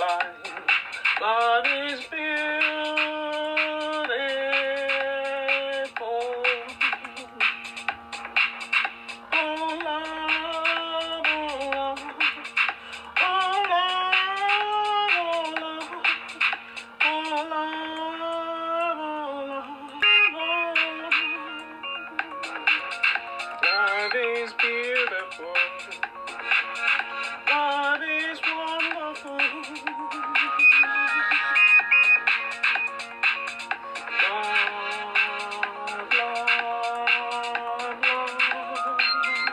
life is beautiful. Oh. Oh, oh. Oh. Love is beautiful. Oh,